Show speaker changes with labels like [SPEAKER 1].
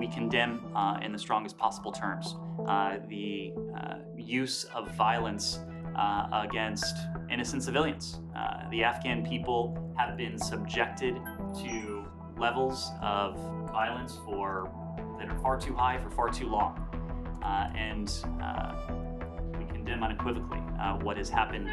[SPEAKER 1] We condemn uh, in the strongest possible terms uh, the uh, use of violence against innocent civilians. The Afghan people have been subjected to levels of violence for that are far too high for far too long, uh, and we condemn unequivocally what has happened.